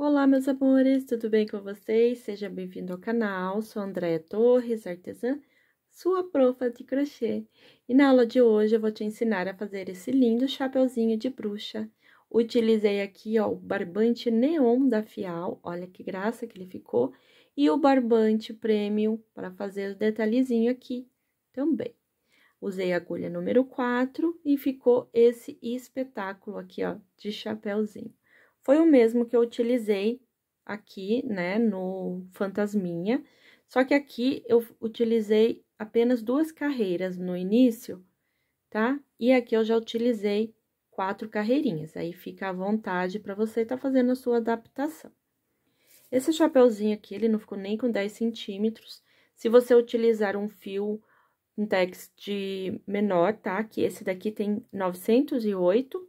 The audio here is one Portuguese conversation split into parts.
Olá, meus amores, tudo bem com vocês? Seja bem-vindo ao canal, sou Andréia Torres, artesã, sua profa de crochê. E na aula de hoje eu vou te ensinar a fazer esse lindo chapeuzinho de bruxa. Utilizei aqui, ó, o barbante neon da Fial, olha que graça que ele ficou, e o barbante premium para fazer os detalhezinhos aqui também. Usei a agulha número 4 e ficou esse espetáculo aqui, ó, de chapéuzinho. Foi o mesmo que eu utilizei aqui, né, no Fantasminha, só que aqui eu utilizei apenas duas carreiras no início, tá? E aqui eu já utilizei quatro carreirinhas, aí fica à vontade para você estar tá fazendo a sua adaptação. Esse chapeuzinho aqui, ele não ficou nem com 10 centímetros. Se você utilizar um fio um tex de menor, tá? Que esse daqui tem 908.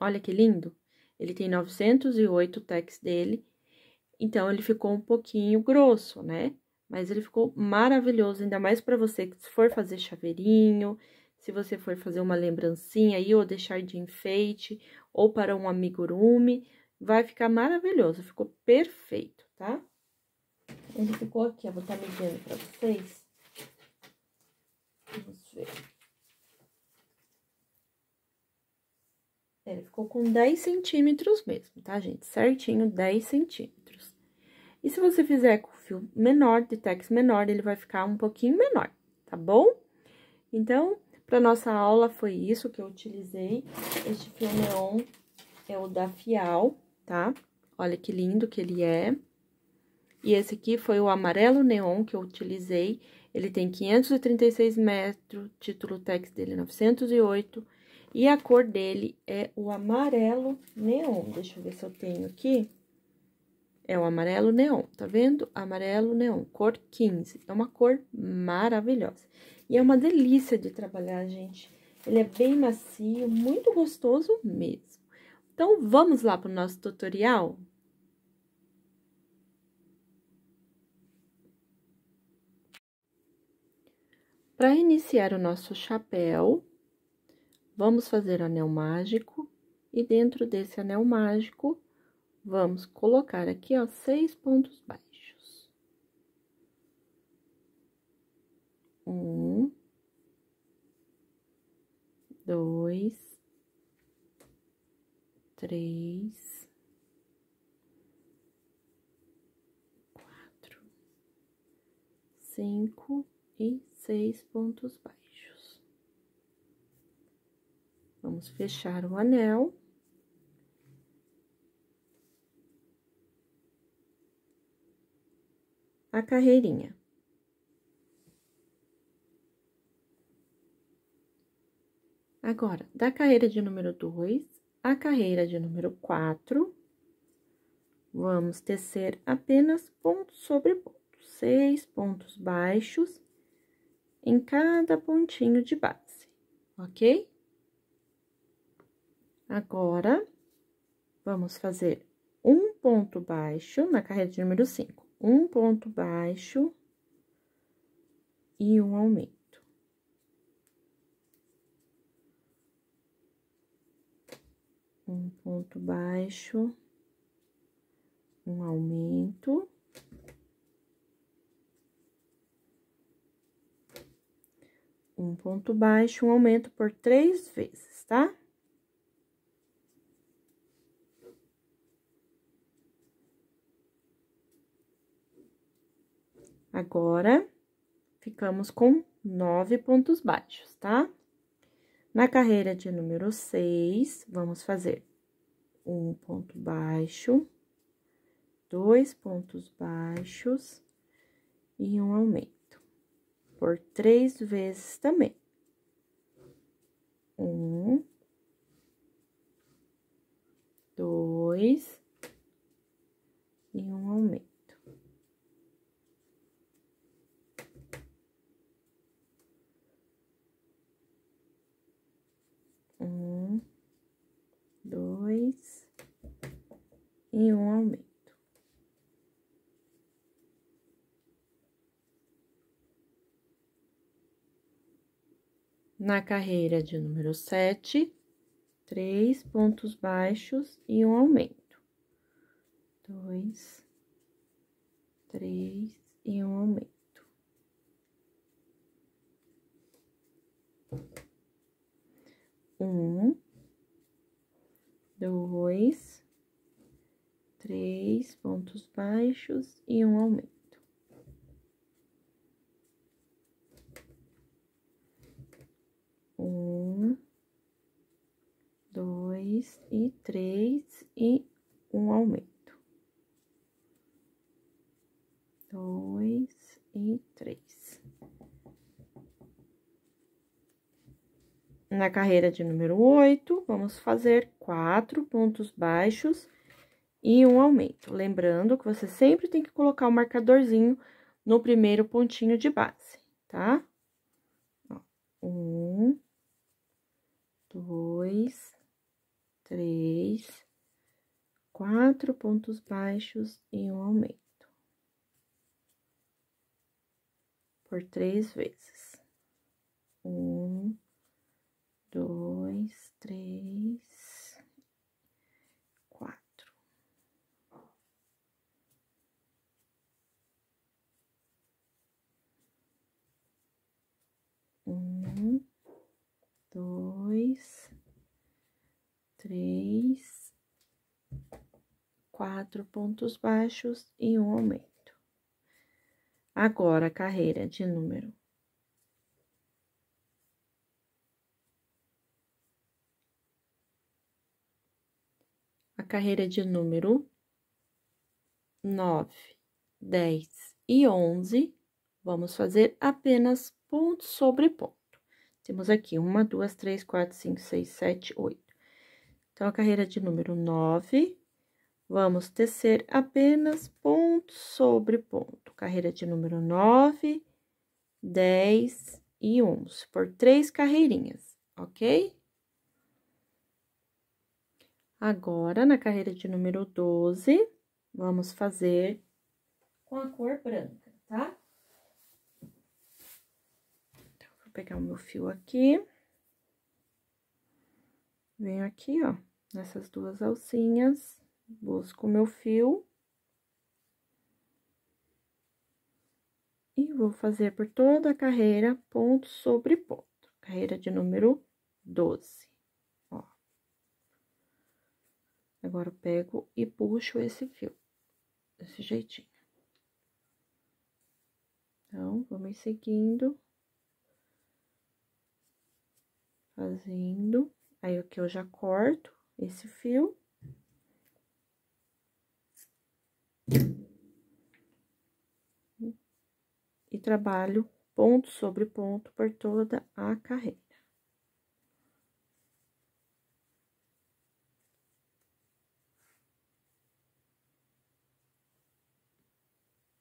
Olha que lindo. Ele tem 908 tex dele. Então, ele ficou um pouquinho grosso, né? Mas ele ficou maravilhoso, ainda mais para você que for fazer chaveirinho, se você for fazer uma lembrancinha aí, ou deixar de enfeite, ou para um amigurumi, vai ficar maravilhoso, ficou perfeito, tá? Ele ficou aqui, eu vou estar tá medindo para vocês. Vamos ver. Ele ficou com 10 centímetros mesmo, tá, gente? Certinho, 10 centímetros. E se você fizer com fio menor, de tex menor, ele vai ficar um pouquinho menor, tá bom? Então, para nossa aula foi isso que eu utilizei. Este fio neon é o da Fial, tá? Olha que lindo que ele é. E esse aqui foi o amarelo neon que eu utilizei. Ele tem 536 metros, título tex dele 908. E a cor dele é o amarelo neon. Deixa eu ver se eu tenho aqui. É o amarelo neon, tá vendo? Amarelo neon, cor 15. É uma cor maravilhosa. E é uma delícia de trabalhar, gente. Ele é bem macio, muito gostoso mesmo. Então, vamos lá para o nosso tutorial? Para iniciar o nosso chapéu, vamos fazer anel mágico e dentro desse anel mágico, vamos colocar aqui, ó, seis pontos baixos. Um, dois, três, quatro, cinco e seis pontos baixos. Vamos fechar o anel. A carreirinha. Agora, da carreira de número 2 à carreira de número 4, vamos tecer apenas ponto sobre ponto, seis pontos baixos em cada pontinho de base, ok? Agora, vamos fazer um ponto baixo na carreira de número 5. Um ponto baixo e um aumento. Um ponto baixo, um aumento. um ponto baixo, um aumento por três vezes, tá? Agora, ficamos com nove pontos baixos, tá? Na carreira de número seis, vamos fazer um ponto baixo, dois pontos baixos e um aumento por três vezes também. Um, dois e um aumento. Um, dois e um aumento. Na carreira de número 7, três pontos baixos e um aumento. dois, três e um aumento. Um, dois, três pontos baixos e um aumento. Um, dois e três e um aumento. Dois e três. Na carreira de número oito, vamos fazer quatro pontos baixos e um aumento. Lembrando que você sempre tem que colocar o marcadorzinho no primeiro pontinho de base, tá? Um, dois, três, quatro pontos baixos e um aumento. Por três vezes. Um, dois, três, quatro. Um, dois, três, quatro pontos baixos e um aumento. Agora, a carreira de número a carreira de número nove, dez e onze, vamos fazer apenas ponto sobre ponto. Temos aqui uma, duas, três, quatro, cinco, seis, sete, oito. Então, a carreira de número nove, vamos tecer apenas ponto sobre ponto. Carreira de número nove, dez e onze, por três carreirinhas, ok? Agora, na carreira de número 12, vamos fazer com a cor branca, tá? Então, vou pegar o meu fio aqui. Venho aqui, ó, nessas duas alcinhas, busco o meu fio. E vou fazer por toda a carreira, ponto sobre ponto. Carreira de número 12. Agora, eu pego e puxo esse fio, desse jeitinho. Então, vamos seguindo. Fazendo. Aí, aqui eu já corto esse fio. E trabalho ponto sobre ponto por toda a carreira.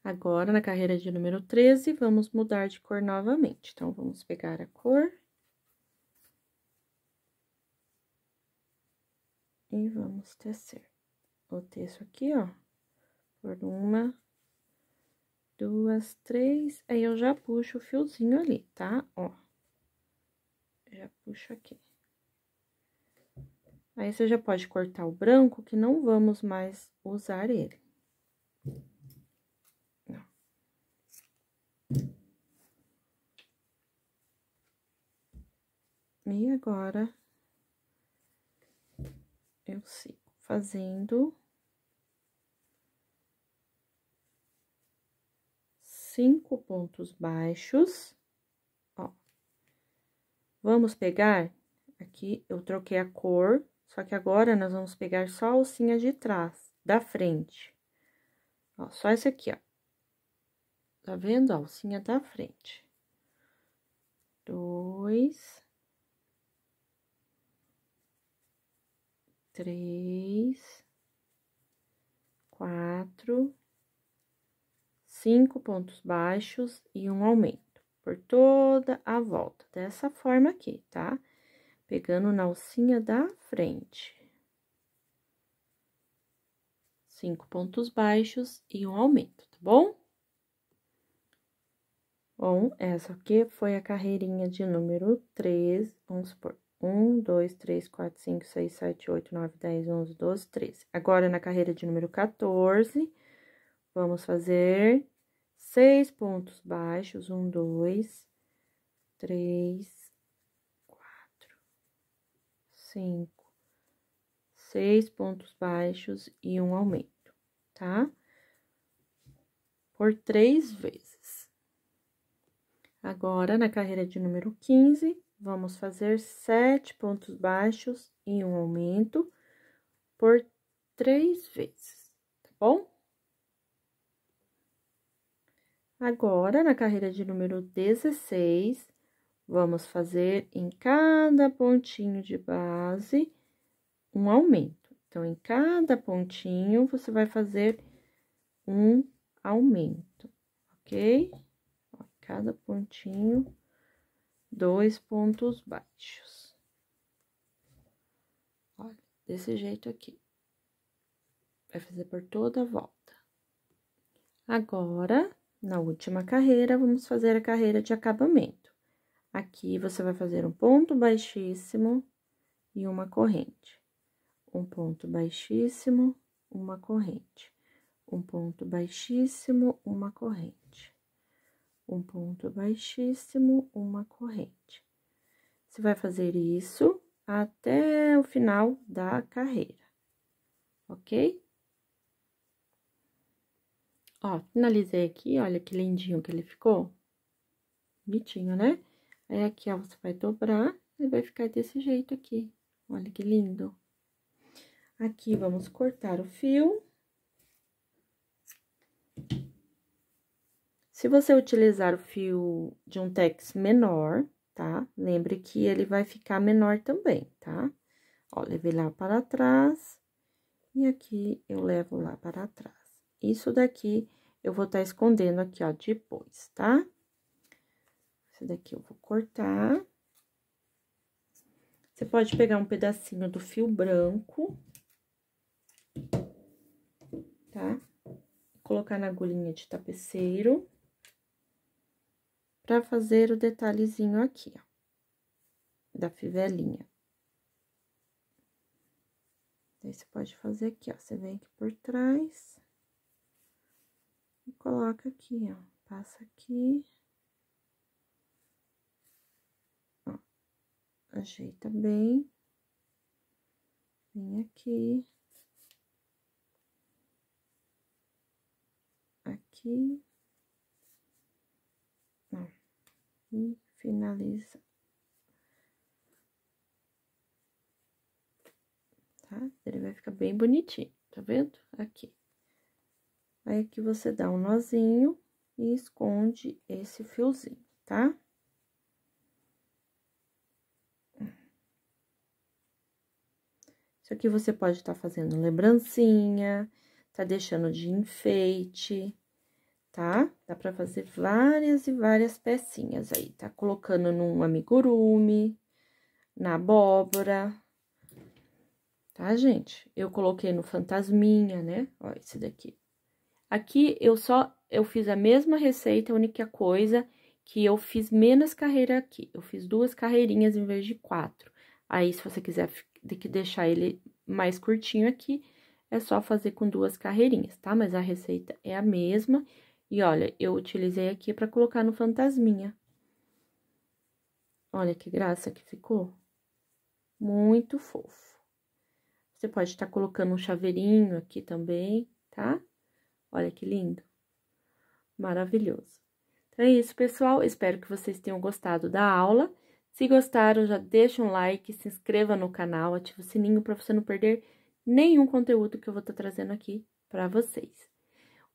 Agora, na carreira de número 13, vamos mudar de cor novamente. Então, vamos pegar a cor. E vamos tecer. O teço aqui, ó, por uma, duas, três, aí eu já puxo o fiozinho ali, tá? Ó, já puxo aqui. Aí, você já pode cortar o branco, que não vamos mais usar ele. E agora, eu sigo fazendo cinco pontos baixos, ó. Vamos pegar, aqui eu troquei a cor, só que agora nós vamos pegar só a alcinha de trás, da frente. Ó, só esse aqui, ó. Tá vendo a alcinha da frente? Dois. Três. Quatro. Cinco pontos baixos e um aumento por toda a volta, dessa forma aqui, tá? Pegando na alcinha da frente. Cinco pontos baixos e um aumento, tá bom? Bom, essa aqui foi a carreirinha de número 3, vamos supor, Um, dois, três, quatro, cinco, seis, sete, oito, nove, dez, onze, doze, treze. Agora, na carreira de número 14, vamos fazer seis pontos baixos. Um, dois, três, quatro, cinco, seis pontos baixos e um aumento, tá? Por três vezes. Agora, na carreira de número 15, vamos fazer sete pontos baixos e um aumento por três vezes, tá bom? Agora, na carreira de número 16, vamos fazer em cada pontinho de base um aumento. Então, em cada pontinho, você vai fazer um aumento, ok? Cada pontinho dois pontos baixos. Olha, desse jeito aqui. Vai fazer por toda a volta. Agora, na última carreira, vamos fazer a carreira de acabamento. Aqui, você vai fazer um ponto baixíssimo e uma corrente. Um ponto baixíssimo, uma corrente. Um ponto baixíssimo, uma corrente um ponto baixíssimo, uma corrente. Você vai fazer isso até o final da carreira, ok? Ó, finalizei aqui, olha que lindinho que ele ficou. Bonitinho, né? Aí, aqui, ó, você vai dobrar e vai ficar desse jeito aqui. Olha que lindo. Aqui, vamos cortar o fio. Se você utilizar o fio de um tex menor, tá? Lembre que ele vai ficar menor também, tá? Ó, levei lá para trás e aqui eu levo lá para trás. Isso daqui eu vou estar tá escondendo aqui, ó, depois, tá? Esse daqui eu vou cortar. Você pode pegar um pedacinho do fio branco, tá? Colocar na agulhinha de tapeceiro para fazer o detalhezinho aqui, ó, da fivelinha. Aí, você pode fazer aqui, ó, você vem aqui por trás e coloca aqui, ó, passa aqui. Ó, ajeita bem. Vem aqui. Aqui. E finaliza. Tá? Ele vai ficar bem bonitinho, tá vendo? Aqui. Aí, aqui você dá um nozinho e esconde esse fiozinho, tá? Isso aqui você pode estar tá fazendo lembrancinha, tá deixando de enfeite, tá? Dá pra fazer várias e várias pecinhas aí, tá? Colocando num amigurumi, na abóbora, tá, gente? Eu coloquei no fantasminha, né? Ó, esse daqui. Aqui, eu só, eu fiz a mesma receita, a única coisa que eu fiz menos carreira aqui. Eu fiz duas carreirinhas em vez de quatro. Aí, se você quiser deixar ele mais curtinho aqui, é só fazer com duas carreirinhas, tá? Mas a receita é a mesma. E olha, eu utilizei aqui para colocar no fantasminha. Olha que graça que ficou. Muito fofo. Você pode estar tá colocando um chaveirinho aqui também, tá? Olha que lindo. Maravilhoso. Então é isso, pessoal. Espero que vocês tenham gostado da aula. Se gostaram, já deixa um like, se inscreva no canal, ativa o sininho para você não perder nenhum conteúdo que eu vou estar tá trazendo aqui para vocês.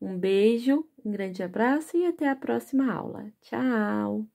Um beijo, um grande abraço e até a próxima aula. Tchau!